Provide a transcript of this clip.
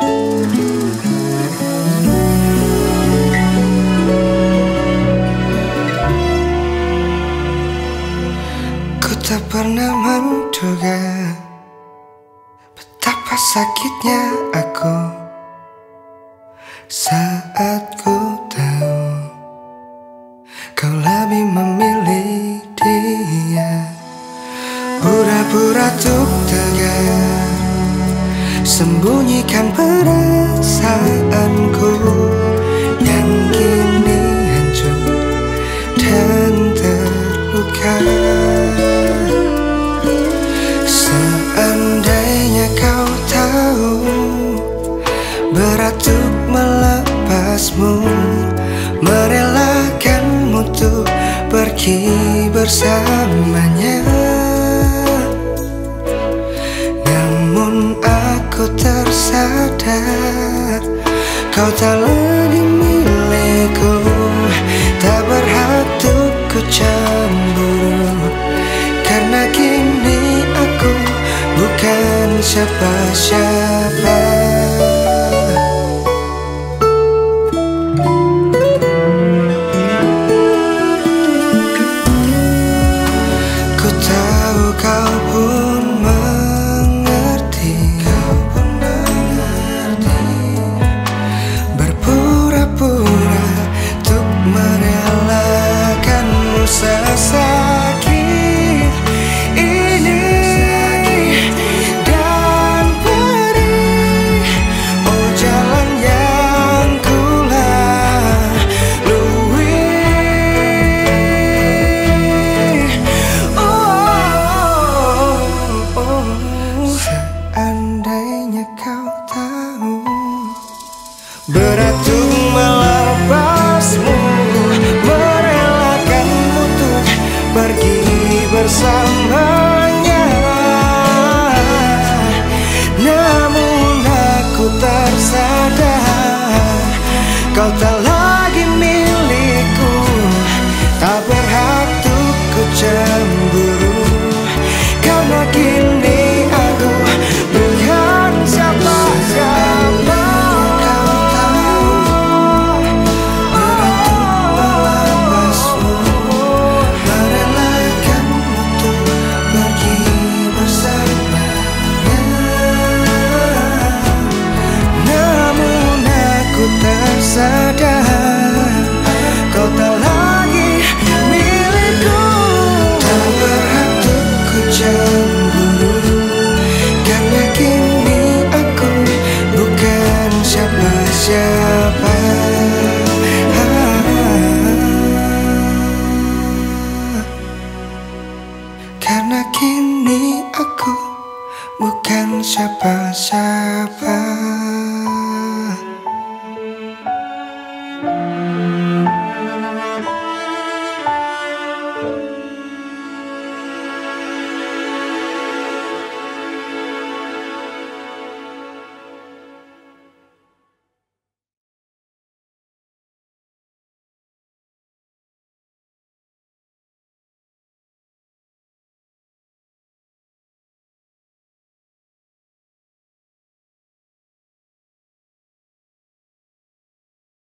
Ku tak pernah menduga Betapa sakitnya aku Saat ku tahu Kau lebih memilih dia. Pura-pura tuk tegak Sembunyikan perasaanku Yang kini hancur dan terluka. Seandainya kau tahu Berat untuk melepasmu Merelakanmu untuk pergi bersamanya Kau tak lagi milikku Tak berhak untuk ku cemburu. Karena kini aku bukan siapa-siapa bersamanya siapa-siapa